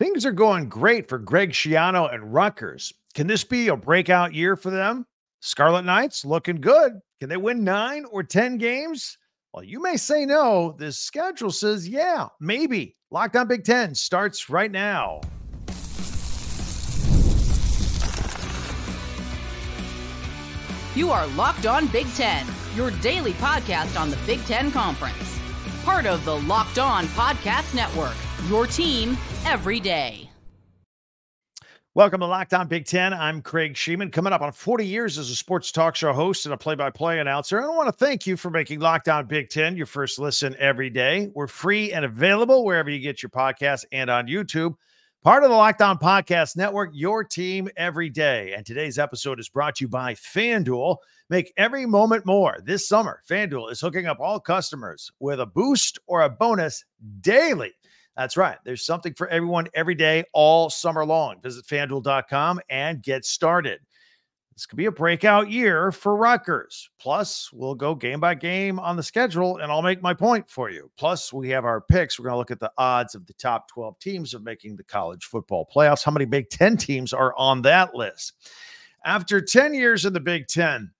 Things are going great for Greg Schiano and Rutgers. Can this be a breakout year for them? Scarlet Knights looking good. Can they win nine or 10 games? Well, you may say no. This schedule says, yeah, maybe. Locked on Big Ten starts right now. You are Locked On Big Ten, your daily podcast on the Big Ten Conference. Part of the Locked On Podcast Network, your team every day. Welcome to Locked On Big Ten. I'm Craig Shemon, coming up on 40 years as a sports talk show host and a play by play announcer. And I want to thank you for making Locked On Big Ten your first listen every day. We're free and available wherever you get your podcasts and on YouTube. Part of the Locked On Podcast Network, your team every day. And today's episode is brought to you by FanDuel. Make every moment more. This summer, FanDuel is hooking up all customers with a boost or a bonus daily. That's right. There's something for everyone every day, all summer long. Visit fanduel.com and get started. This could be a breakout year for Rutgers. Plus, we'll go game by game on the schedule, and I'll make my point for you. Plus, we have our picks. We're going to look at the odds of the top 12 teams of making the college football playoffs. How many Big Ten teams are on that list? After 10 years in the Big Ten,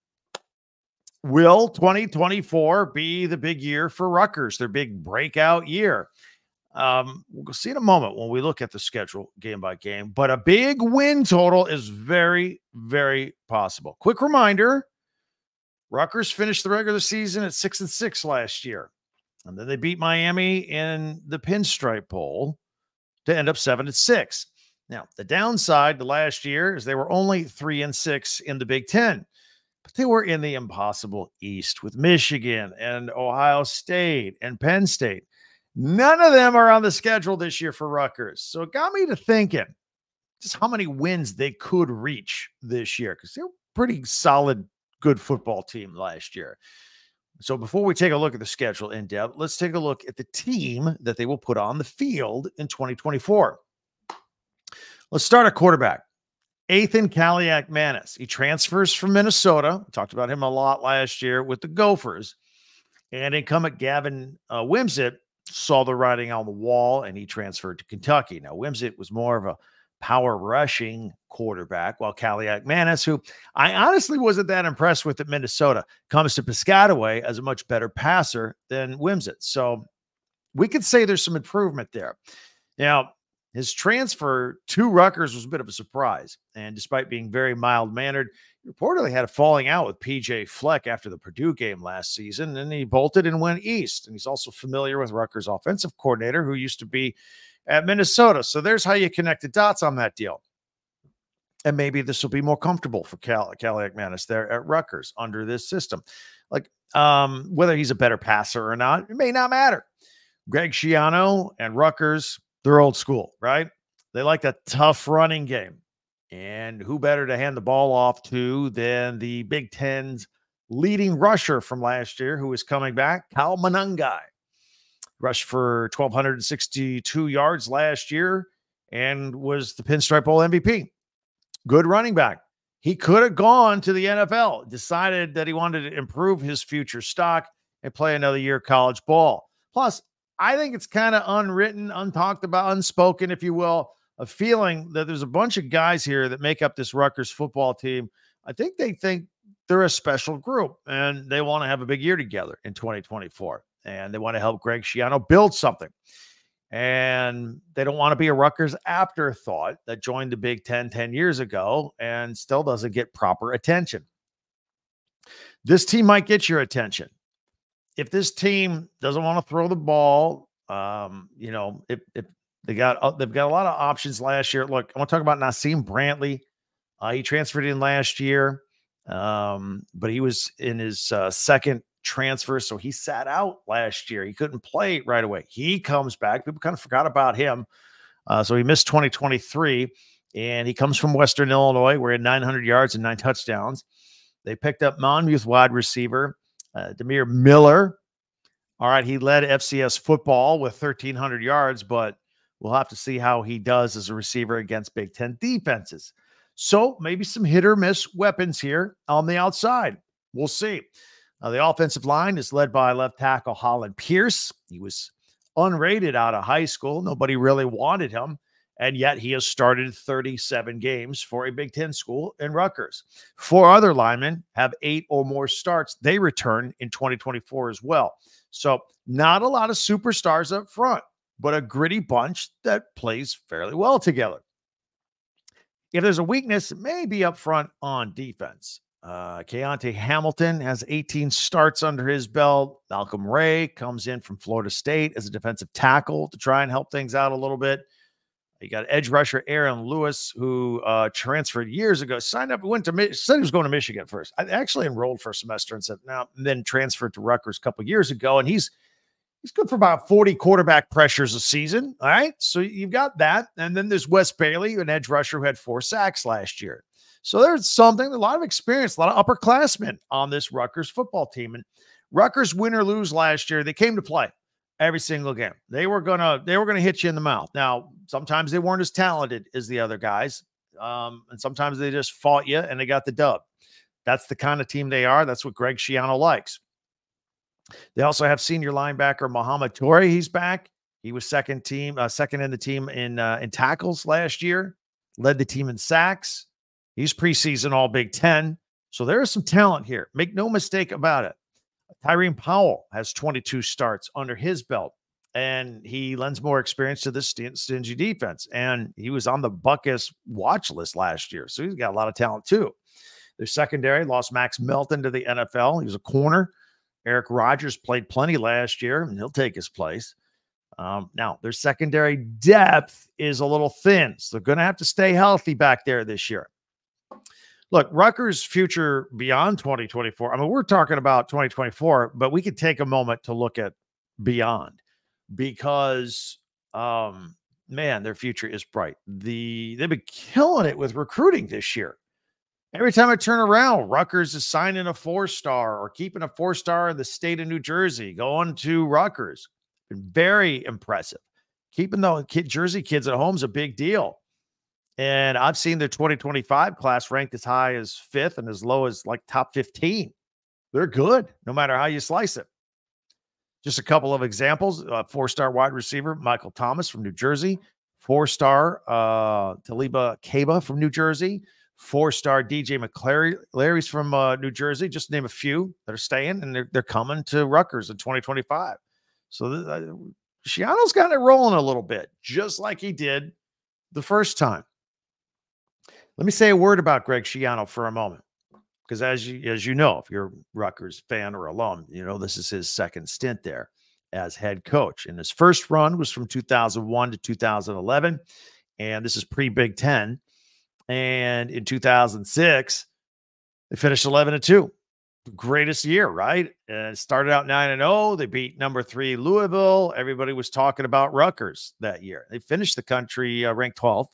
will 2024 be the big year for Rutgers, their big breakout year? Um, we'll see in a moment when we look at the schedule game by game, but a big win total is very, very possible. Quick reminder Rutgers finished the regular season at six and six last year, and then they beat Miami in the Pinstripe Bowl to end up seven and six. Now, the downside to last year is they were only three and six in the Big Ten, but they were in the impossible East with Michigan and Ohio State and Penn State. None of them are on the schedule this year for Rutgers. So it got me to thinking just how many wins they could reach this year because they're a pretty solid, good football team last year. So before we take a look at the schedule in depth, let's take a look at the team that they will put on the field in 2024. Let's start at quarterback. Athan Kaliakmanis. He transfers from Minnesota. We talked about him a lot last year with the Gophers. And incumbent Gavin uh, Wimsatt saw the writing on the wall and he transferred to Kentucky. Now, Wimsatt was more of a power rushing quarterback, while Kaliakmanis, who I honestly wasn't that impressed with at Minnesota, comes to Piscataway as a much better passer than Wimsatt. So we could say there's some improvement there. Now, his transfer to Rutgers was a bit of a surprise. And despite being very mild mannered, reportedly had a falling out with PJ Fleck after the Purdue game last season, and he bolted and went east. And he's also familiar with Rutgers' offensive coordinator, who used to be at Minnesota. So there's how you connect the dots on that deal. And maybe this will be more comfortable for Cal Kaliakmanis there at Rutgers under this system. Like um, whether he's a better passer or not, it may not matter. Greg Schiano and Rutgers, they're old school, right? They like that tough running game. And who better to hand the ball off to than the Big Ten's leading rusher from last year, who is coming back, Kyle Monangai. Rushed for 1,262 yards last year and was the Pinstripe Bowl MVP. Good running back. He could have gone to the NFL, decided that he wanted to improve his future stock and play another year college ball. Plus, I think it's kind of unwritten, untalked about, unspoken, if you will, a feeling that there's a bunch of guys here that make up this Rutgers football team. I think they think they're a special group and they want to have a big year together in 2024. And they want to help Greg Schiano build something. And they don't want to be a Rutgers afterthought that joined the Big Ten 10 years ago and still doesn't get proper attention. This team might get your attention. If this team doesn't want to throw the ball, um, you know, if, if they got uh, they've got a lot of options last year. Look, I want to talk about Naseim Brantley. Uh, he transferred in last year, um, but he was in his uh, second transfer, so he sat out last year. He couldn't play right away. He comes back. People kind of forgot about him, uh, so he missed 2023. And he comes from Western Illinois, where he had 900 yards and nine touchdowns. They picked up Monmouth wide receiver uh, Dymere Miller. All right, he led FCS football with 1,300 yards, but We'll have to see how he does as a receiver against Big Ten defenses. So maybe some hit or miss weapons here on the outside. We'll see. Uh, the offensive line is led by left tackle Hollin Pierce. He was unrated out of high school. Nobody really wanted him And yet he has started 37 games for a Big Ten school in Rutgers. Four other linemen have eight or more starts. They return in 2024 as well. So, not a lot of superstars up front, but a gritty bunch that plays fairly well together. If there's a weakness, it may be up front on defense. Uh, Kyonte Hamilton has 18 starts under his belt. Malcolm Ray comes in from Florida State as a defensive tackle to try and help things out a little bit. You got edge rusher Aaron Lewis, who uh, transferred years ago, signed up, went to said he was going to Michigan first. I actually enrolled for a semester and said now, and then transferred to Rutgers a couple years ago, and he's he's good for about 40 quarterback pressures a season. All right, so you've got that, and then there's Wes Bailey, an edge rusher who had four sacks last year. So there's something, a lot of experience, a lot of upperclassmen on this Rutgers football team, and Rutgers win or lose last year, they came to play every single game. They were gonna they were gonna hit you in the mouth. Now, sometimes they weren't as talented as the other guys, um, and sometimes they just fought you and they got the dub. That's the kind of team they are. That's what Greg Schiano likes. They also have senior linebacker Mohamed Toure. He's back. He was second team, uh, second in the team in uh, in tackles last year. Led the team in sacks. He's preseason All Big Ten. So there is some talent here. Make no mistake about it. Tyreem Powell has 22 starts under his belt, and he lends more experience to this stingy defense. And he was on the Butkus watch list last year, so he's got a lot of talent too. Their secondary lost Max Melton to the NFL. He was a corner. Eric Rogers played plenty last year, and he'll take his place. Um, now, their secondary depth is a little thin, so they're going to have to stay healthy back there this year look, Rutgers' future beyond 2024. I mean, we're talking about 2024, but we could take a moment to look at beyond because, um, man, their future is bright. The they've been killing it with recruiting this year. Every time I turn around, Rutgers is signing a four star or keeping a four star in the state of New Jersey, going to Rutgers. Been very impressive. Keeping the kid, Jersey kids at home is a big deal. And I've seen the 2025 class ranked as high as fifth and as low as like top 15. They're good no matter how you slice it. Just a couple of examples uh, four star wide receiver Michael Thomas from New Jersey, four star uh, Taliba Kaba from New Jersey, four star DJ McClary, Larry's from uh, New Jersey, just name a few that are staying and they're, they're coming to Rutgers in 2025. So uh, Schiano's got it rolling a little bit, just like he did the first time. Let me say a word about Greg Schiano for a moment. Because as you as you know, if you're a Rutgers fan or alum, you know this is his second stint there as head coach. And his first run was from 2001 to 2011. And this is pre Big Ten. And in 2006, they finished 11 and 2. Greatest year, right? And started out 9 and 0. They beat number three Louisville. Everybody was talking about Rutgers that year. They finished the country uh, ranked 12th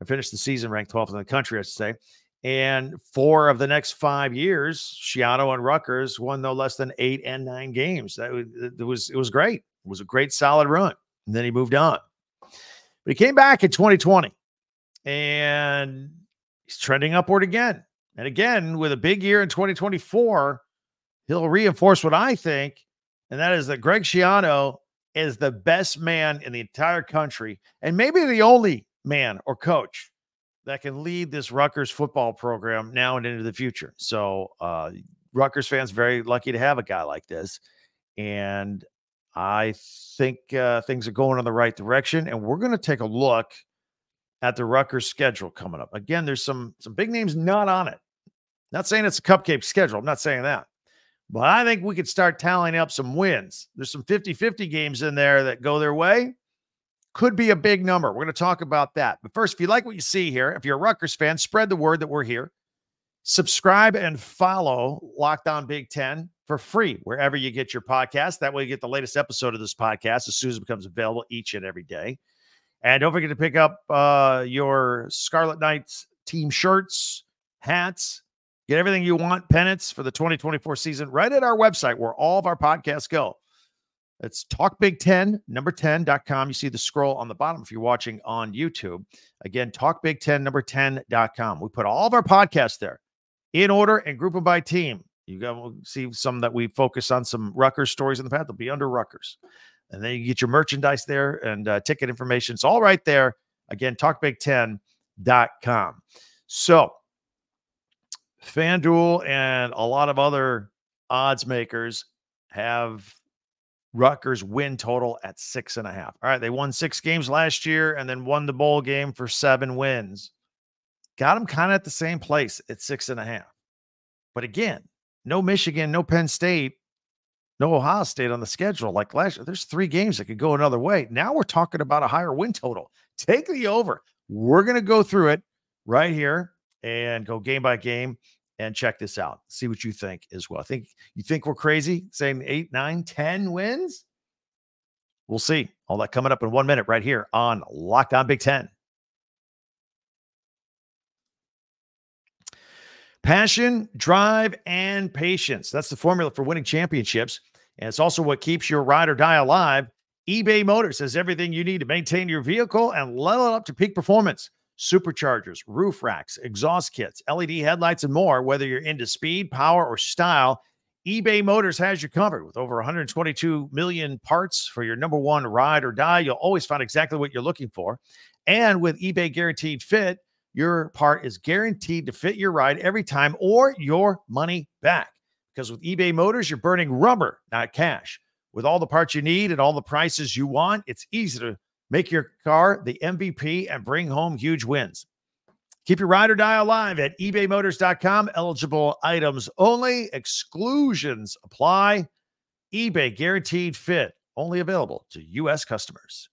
and finished the season ranked 12th in the country, I should say. And four of the next five years, Schiano and Rutgers won no less than eight and nine games. That was, it was it was great. It was a great solid run. And then he moved on. But he came back in 2020 and he's trending upward again. And again, with a big year in 2024, he'll reinforce what I think, and that is that Greg Schiano is the best man in the entire country and maybe the only man or coach that can lead this Rutgers football program now and into the future. So, uh, Rutgers fans very lucky to have a guy like this, and I think uh, things are going in the right direction. And we're going to take a look at the Rutgers schedule coming up. Again, there's some some big names not on it. Not saying it's a cupcake schedule. I'm not saying that. But I think we could start tallying up some wins. There's some 50 50 games in there that go their way could be a big number. We're going to talk about that. But first, if you like what you see here, if you're a Rutgers fan, spread the word that we're here. Subscribe and follow Locked On Big Ten for free wherever you get your podcast. That way, you get the latest episode of this podcast as soon as it becomes available each and every day. And don't forget to pick up uh, your Scarlet Knights team shirts, hats, get everything you want, pennants for the 2024 season right at our website where all of our podcasts go. It's Talk Big 10, number 10.com. You see the scroll on the bottom if you're watching on YouTube. Again, Talk Big 10, number 10.com. We put all of our podcasts there in order and group them by team. You go see some that we focus on some Rutgers stories in the past. They'll be under Rutgers. And then you get your merchandise there and uh, ticket information. It's all right there. Again, talkbig10.com. So, FanDuel and a lot of other odds makers have Rutgers win total at six and a half. All right. They won six games last year and then won the bowl game for seven wins. Got them kind of at the same place at six and a half. But again, no Michigan, no Penn State, no Ohio State on the schedule like last year. There's three games that could go another way. Now we're talking about a higher win total. Take the over. We're going to go through it right here and go game by game and check this out. See what you think as well. I think you think we're crazy saying eight, nine, ten wins. We'll see. All that coming up in one minute right here on Locked On Big Ten. Passion, drive, and patience. That's the formula for winning championships. And it's also what keeps your ride or die alive. eBay Motors has everything you need to maintain your vehicle and level it up to peak performance superchargers, roof racks, exhaust kits, LED headlights, and more. Whether you're into speed, power, or style, eBay Motors has you covered with over 122 million parts for your number one ride or die. You'll always find exactly what you're looking for. And with eBay Guaranteed Fit, your part is guaranteed to fit your ride every time or your money back. Because with eBay Motors, you're burning rubber, not cash. With all the parts you need and all the prices you want, it's easy to Make your car the MVP and bring home huge wins. Keep your ride or die alive at ebaymotors.com. Eligible items only, exclusions apply. eBay guaranteed fit, only available to U.S. customers.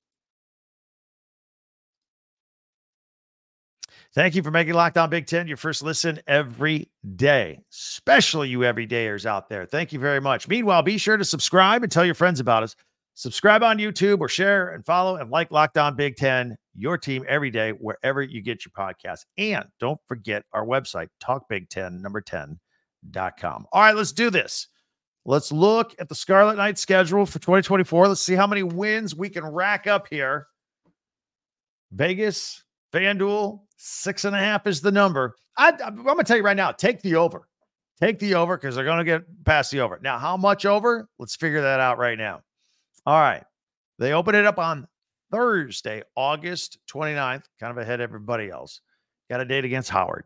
Thank you for making Locked On Big Ten your first listen every day, especially you everydayers out there. Thank you very much. Meanwhile, be sure to subscribe and tell your friends about us. Subscribe on YouTube or share and follow and like Locked On Big Ten, your team every day, wherever you get your podcast. And don't forget our website, talkbig10, number 10.com. All right, let's do this. Let's look at the Scarlet Knight schedule for 2024. Let's see how many wins we can rack up here. Vegas, FanDuel, six and a half is the number. I, I'm going to tell you right now take the over. Take the over because they're going to get past the over. Now, how much over? Let's figure that out right now. All right. They open it up on Thursday, August 29th, kind of ahead everybody else. Got a date against Howard.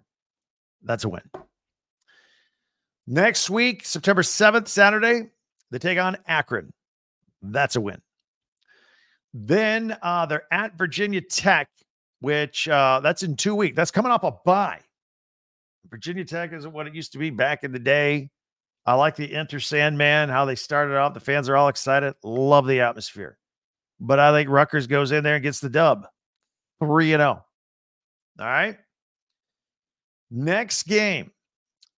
That's a win. Next week, September 7th, Saturday, they take on Akron. That's a win. Then uh, they're at Virginia Tech, which uh, that's in two weeks. That's coming off a bye. Virginia Tech isn't what it used to be back in the day. I like the Enter Sandman, how they started off. The fans are all excited. Love the atmosphere. But I think Rutgers goes in there and gets the dub 3 and 0. All right. Next game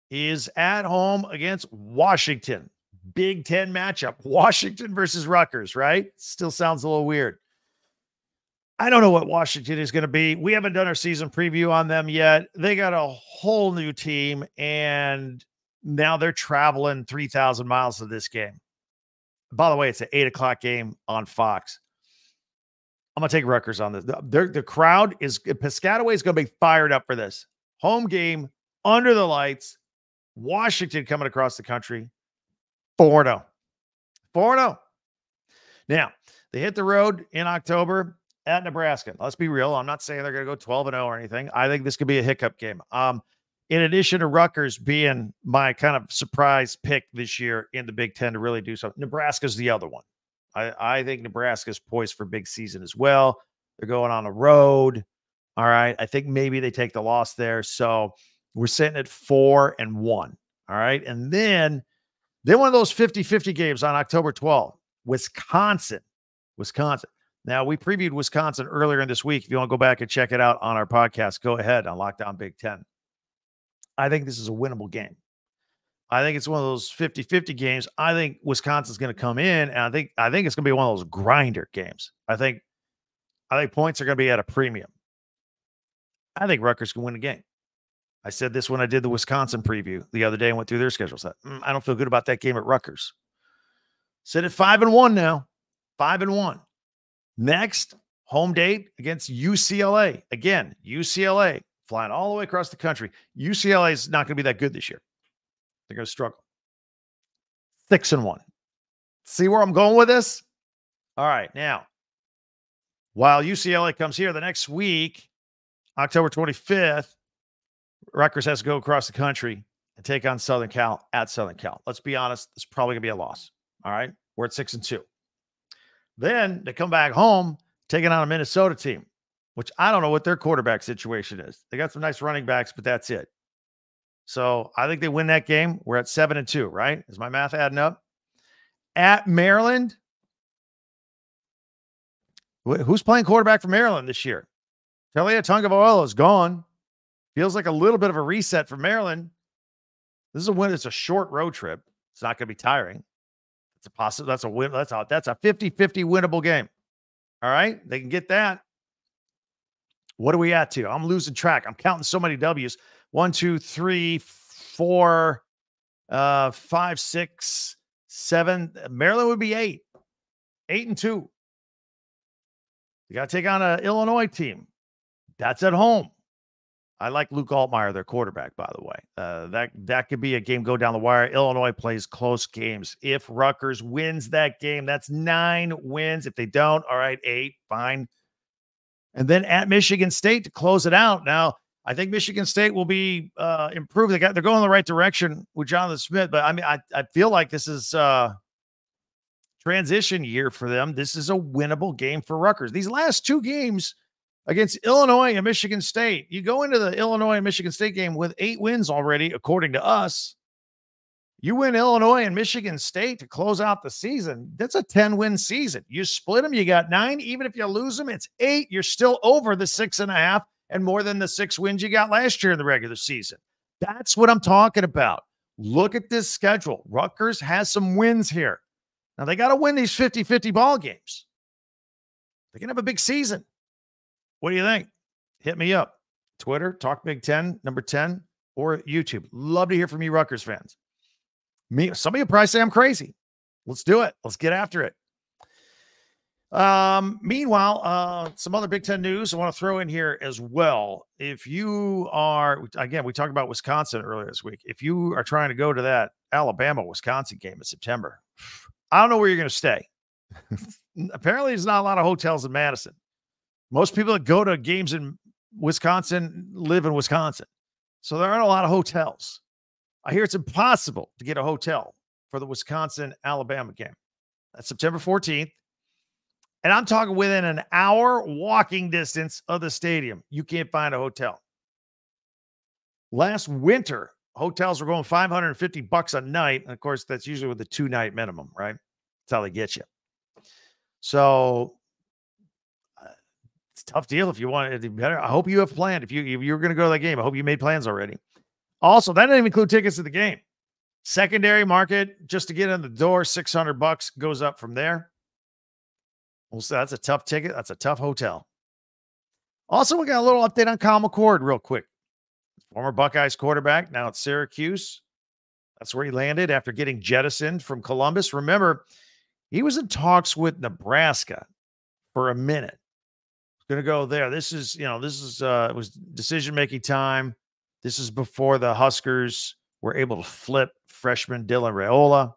is at home against Washington. Big Ten matchup. Washington versus Rutgers, right? Still sounds a little weird. I don't know what Washington is going to be. We haven't done our season preview on them yet. They got a whole new team, and now they're traveling 3,000 miles to this game. By the way, it's an eight o'clock game on Fox. I'm going to take Rutgers on this. The, the crowd is, Piscataway is going to be fired up for this. Home game, under the lights, Washington coming across the country, 4 0. 4 0. Now, they hit the road in October at Nebraska. Let's be real. I'm not saying they're going to go 12 and 0 or anything. I think this could be a hiccup game. Um, in addition to Rutgers being my kind of surprise pick this year in the Big Ten to really do something, Nebraska's the other one. I, I think Nebraska's poised for big season as well. They're going on the road. All right. I think maybe they take the loss there. So we're sitting at four and one. All right. And then, then one of those 50 50 games on October 12th, Wisconsin. Wisconsin. Now, we previewed Wisconsin earlier in this week. If you want to go back and check it out on our podcast, go ahead on Locked On Big Ten. I think this is a winnable game. I think it's one of those 50-50 games. I think Wisconsin's going to come in and I think I think it's going to be one of those grinder games. I think I think points are going to be at a premium. I think Rutgers can win the game. I said this when I did the Wisconsin preview the other day and went through their schedule. Said, mm, I don't feel good about that game at Rutgers. Sit at five and one now. Five and one. Next, home date against UCLA. Again, UCLA flying all the way across the country. UCLA is not going to be that good this year. They're going to struggle. Six and one. See where I'm going with this? All right. Now, While UCLA comes here the next week, October 25th, Rutgers has to go across the country and take on Southern Cal at Southern Cal. Let's be honest, it's probably going to be a loss. All right. We're at six and two. Then they come back home, taking on a Minnesota team, which I don't know what their quarterback situation is. They got some nice running backs, but that's it. So I think they win that game. We're at seven and two, right? Is my math adding up? At Maryland, who's playing quarterback for Maryland this year? Taulia Tagovailoa is gone. Feels like a little bit of a reset for Maryland. This is a win. It's a short road trip. It's not going to be tiring. It's a possible. That's a win. That's a that's a 50-50 winnable game. All right. They can get that. What are we at to? I'm losing track. I'm counting so many W's. One, two, three, four, uh, five, six, seven. Maryland would be eight. Eight and two. You got to take on an Illinois team. That's at home. I like Luke Altmyer, their quarterback, by the way. Uh, that that could be a game go down the wire. Illinois plays close games. If Rutgers wins that game, that's nine wins. If they don't, all right, eight, fine. And then at Michigan State to close it out. Now, I think Michigan State will be uh, improved. They got they're going in the right direction with Jonathan Smith, but I mean, I I feel like this is uh transition year for them. This is a winnable game for Rutgers. These last two games against Illinois and Michigan State. You go into the Illinois and Michigan State game with eight wins already, according to us. You win Illinois and Michigan State to close out the season. That's a 10 win season. You split them, you got nine. Even if you lose them, it's eight. You're still over the six and a half and more than the six wins you got last year in the regular season. That's what I'm talking about. Look at this schedule. Rutgers has some wins here. Now they got to win these 50 50 ball games. They can have a big season. What do you think? Hit me up. Twitter, Talk Big 10, number 10, or YouTube. Love to hear from you, Rutgers fans. Me, some of you probably say I'm crazy. Let's do it. Let's get after it. Um, meanwhile, uh, some other Big Ten news I want to throw in here as well. If you are, again, we talked about Wisconsin earlier this week. If you are trying to go to that Alabama Wisconsin game in September, I don't know where you're going to stay. Apparently, there's not a lot of hotels in Madison. Most people that go to games in Wisconsin live in Wisconsin. So there aren't a lot of hotels. I hear it's impossible to get a hotel for the Wisconsin Alabama game. That's September 14th. And I'm talking within an hour walking distance of the stadium. You can't find a hotel. Last winter, hotels were going 550 bucks a night. And of course, that's usually with a two night minimum, right? That's how they get you. So tough deal if you want it better. I hope you have planned. If you if you're going to go to that game, I hope you made plans already. Also, that didn't include tickets to the game. Secondary market just to get in the door, six hundred bucks goes up from there. Well, so that's a tough ticket. That's a tough hotel. Also, we got a little update on Kyle McCord, real quick. Former Buckeyes quarterback, now at Syracuse. That's where he landed after getting jettisoned from Columbus. Remember, he was in talks with Nebraska for a minute going to go there. This is, you know, this is uh it was decision making time. This is before the Huskers were able to flip freshman Dylan Raiola.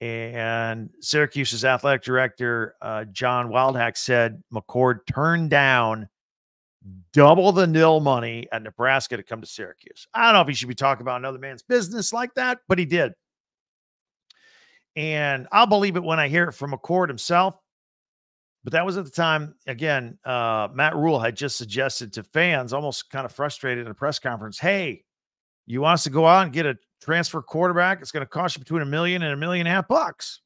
And Syracuse's athletic director, uh, John Wildhack, said McCord turned down double the nil money at Nebraska to come to Syracuse. I don't know if he should be talking about another man's business like that, but he did. And I'll believe it when I hear it from McCord himself. But that was at the time, again, uh, Matt Rhule had just suggested to fans, almost kind of frustrated in a press conference, hey, you want us to go out and get a transfer quarterback? It's going to cost you between a million and a million and a half bucks.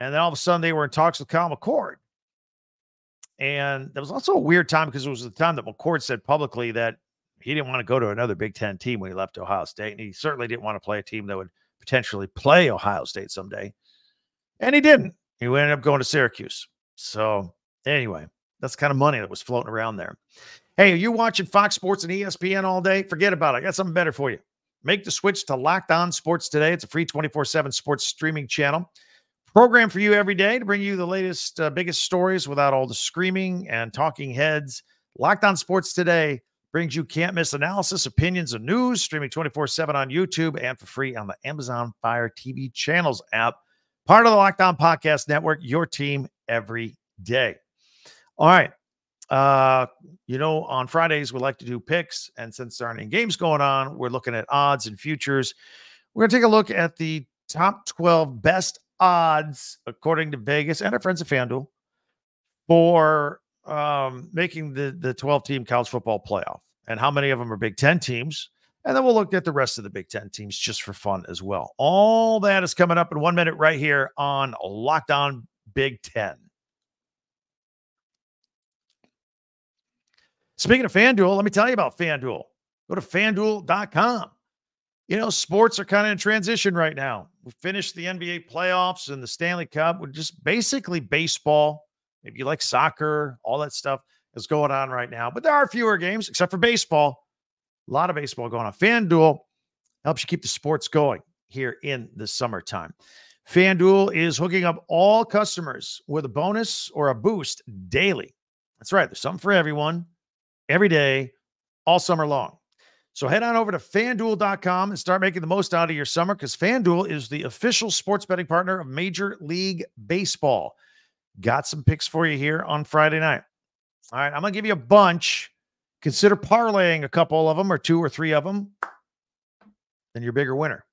And then all of a sudden they were in talks with Kyle McCord. And there was also a weird time because it was the time that McCord said publicly that he didn't want to go to another Big Ten team when he left Ohio State. And he certainly didn't want to play a team that would potentially play Ohio State someday. And he didn't. He ended up going to Syracuse. So, anyway, that's kind of money that was floating around there. Hey, are you watching Fox Sports and ESPN all day? Forget about it. I got something better for you. Make the switch to Locked On Sports today. It's a free 24 7 sports streaming channel. Program for you every day to bring you the latest, uh, biggest stories without all the screaming and talking heads. Locked On Sports today brings you can't miss analysis, opinions, and news, streaming 24 7 on YouTube and for free on the Amazon Fire TV channels app. Part of the Locked On Podcast Network, your team every day. All right. Uh, you know, on Fridays we like to do picks, and since there aren't any games going on, we're looking at odds and futures. We're gonna take a look at the top 12 best odds according to Vegas and our friends at FanDuel for um, making the the 12 team college football playoff, and how many of them are Big Ten teams. And then we'll look at the rest of the Big Ten teams just for fun as well. All that is coming up in one minute right here on Locked On Big Ten. Speaking of FanDuel, let me tell you about FanDuel. Go to fanduel.com. You know, sports are kind of in transition right now. We finished the NBA playoffs and the Stanley Cup. We're just basically baseball. Maybe you like soccer, all that stuff is going on right now. But there are fewer games, except for baseball. A lot of baseball going on. FanDuel helps you keep the sports going here in the summertime. FanDuel is hooking up all customers with a bonus or a boost daily. That's right. There's something for everyone every day, all summer long. So head on over to fanduel.com and start making the most out of your summer because FanDuel is the official sports betting partner of Major League Baseball. Got some picks for you here on Friday night. All right, I'm going to give you a bunch. Consider parlaying a couple of them or two or three of them. Then you're a bigger winner.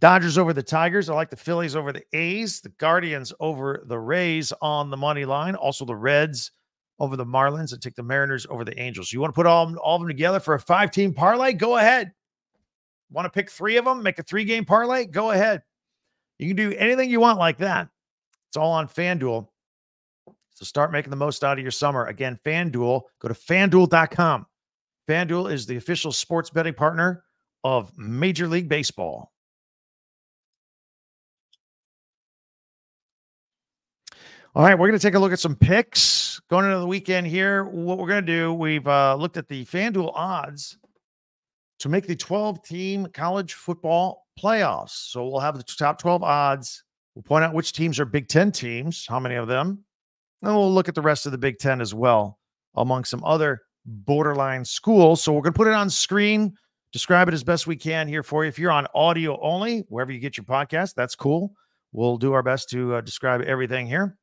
Dodgers over the Tigers. I like the Phillies over the A's. The Guardians over the Rays on the money line. Also the Reds over the Marlins and take the Mariners over the Angels. You want to put all, all of them together for a five team parlay? Go ahead. Want to pick three of them, make a three game parlay? Go ahead. You can do anything you want like that. It's all on FanDuel. So start making the most out of your summer. Again, FanDuel, go to fanduel.com. FanDuel is the official sports betting partner of Major League Baseball. All right, we're going to take a look at some picks going into the weekend here. What we're going to do, we've uh, looked at the FanDuel odds to make the 12 team college football playoffs. So we'll have the top 12 odds. We'll point out which teams are Big Ten teams, how many of them. And we'll look at the rest of the Big Ten as well, among some other borderline schools. So we're going to put it on screen, describe it as best we can here for you. If you're on audio only, wherever you get your podcast, that's cool. We'll do our best to uh, describe everything here.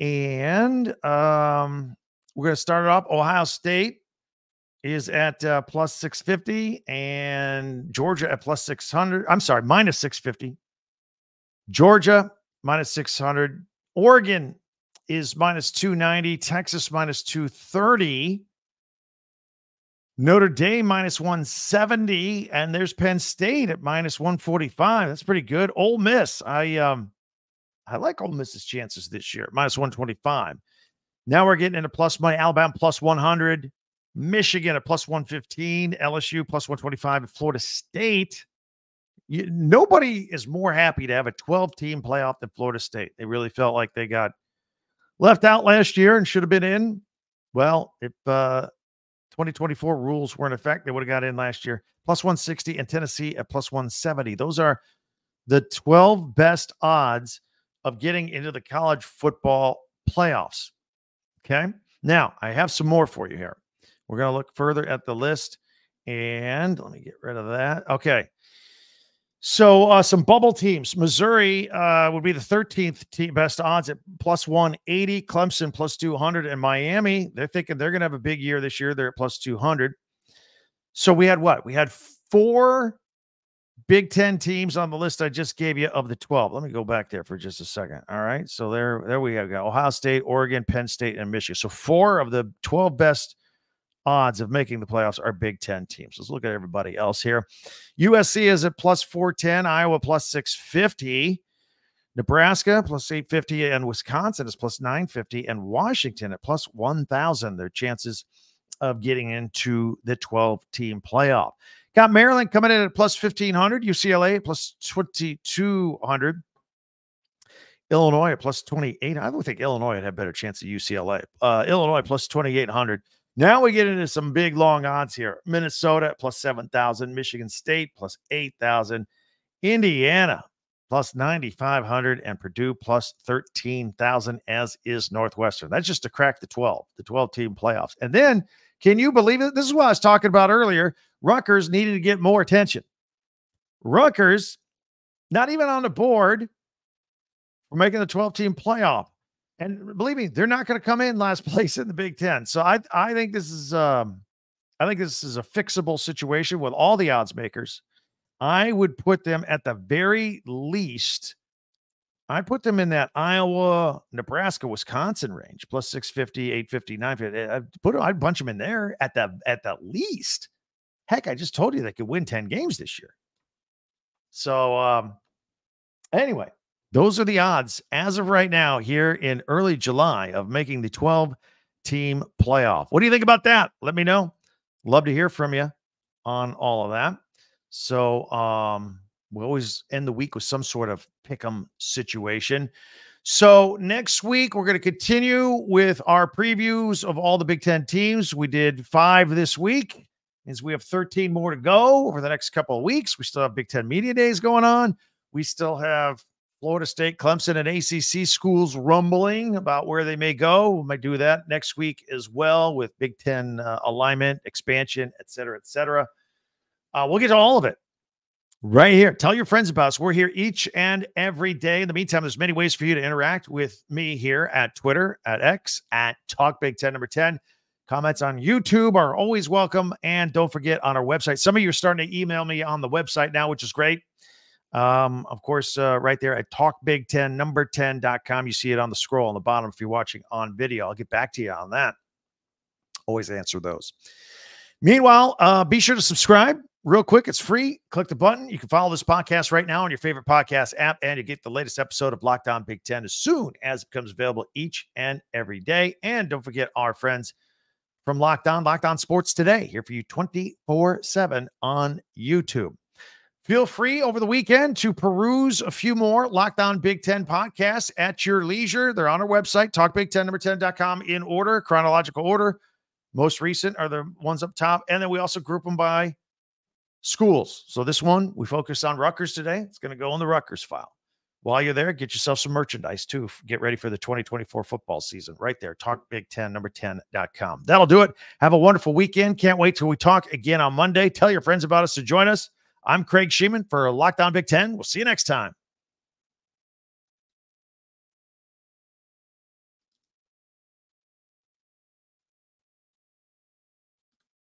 And um, we're going to start it off. Ohio State is at uh, plus 650 and Georgia at plus 600. I'm sorry, minus 650. Georgia minus 600. Oregon is minus 290. Texas minus 230. Notre Dame minus 170. And there's Penn State at minus 145. That's pretty good. Ole Miss. I um I like Ole Miss's chances this year, minus 125. Now we're getting into plus money. Alabama plus 100, Michigan at plus 115, LSU plus 125, and Florida State. You, nobody is more happy to have a 12 team playoff than Florida State. They really felt like they got left out last year and should have been in. Well, if uh, 2024 rules were in effect, they would have got in last year. Plus 160 and Tennessee at plus 170. Those are the 12 best odds of getting into the college football playoffs. Okay. Now, I have some more for you here. We're going to look further at the list and let me get rid of that. Okay. So, uh, some bubble teams. Missouri uh, would be the 13th team, best odds at plus 180. Clemson plus 200. And Miami, they're thinking they're going to have a big year this year. They're at plus 200. So, we had what? We had four Big Ten teams on the list I just gave you of the 12. Let me go back there for just a second. All right. So there, there we go. Ohio State, Oregon, Penn State, and Michigan. So four of the 12 best odds of making the playoffs are Big Ten teams. Let's look at everybody else here. USC is at plus 410, Iowa plus 650. Nebraska plus 850 and Wisconsin is plus 950 and Washington at plus 1000 their chances of getting into the 12 team playoff. Got Maryland coming in at plus 1500, UCLA plus 2200. Illinois at plus 28. I would think Illinois would have better chance of UCLA. Uh, Illinois plus 2800. Now we get into some big long odds here. Minnesota at plus 7,000. Michigan State plus 8,000. Indiana plus 9,500. And Purdue plus 13,000, as is Northwestern. That's just to crack the 12, the 12 team playoffs. And then can you believe it? This is what I was talking about earlier. Rutgers needed to get more attention. Rutgers, not even on the board for making the 12 team playoff. And believe me, they're not going to come in last place in the Big Ten. So I I think this is um I think this is a fixable situation with all the odds makers. I would put them at the very least. I put them in that Iowa, Nebraska, Wisconsin range, plus 650, 850, 950. I put I'd bunch them in there at the at the least. Heck, I just told you they could win 10 games this year. So um anyway, those are the odds as of right now here in early July of making the 12 team playoff. What do you think about that? Let me know. Love to hear from you on all of that. So um we always end the week with some sort of pick 'em situation. So next week we're going to continue with our previews of all the Big Ten teams. We did five this week. as we have 13 more to go over the next couple of weeks. We still have Big Ten Media Days going on. We still have Florida State, Clemson, and ACC schools rumbling about where they may go. We might do that next week as well with Big Ten uh, alignment, expansion, et cetera, et cetera. Uh, we'll get to all of it right here. Tell your friends about us. We're here each and every day. In the meantime, there's many ways for you to interact with me here at Twitter, at X, at Talk Big Ten number 10. Comments on YouTube are always welcome. And don't forget on our website, some of you are starting to email me on the website now, which is great. Um, of course, uh, right there at talkbig10 number 10.com. You see it on the scroll on the bottom if you're watching on video. I'll get back to you on that. Always answer those. Meanwhile, uh, be sure to subscribe real quick. It's free. Click the button. You can follow this podcast right now on your favorite podcast app, and you get the latest episode of Locked On Big Ten as soon as it becomes available each and every day. And don't forget our friends from Lockdown, On Sports Today, here for you 24 7 on YouTube. Feel free over the weekend to peruse a few more Locked On Big Ten podcasts at your leisure. They're on our website, talkbig10 number 10.com in order, chronological order. Most recent are the ones up top. And then we also group them by schools. So this one, we focus on Rutgers today. It's going to go in the Rutgers file. While you're there, get yourself some merchandise too. Get ready for the 2024 football season right there. Talk Big 10, number 10.com. That'll do it. Have a wonderful weekend. Can't wait till we talk again on Monday. Tell your friends about us to join us. I'm Craig Shemon for Locked On Big Ten. We'll see you next time.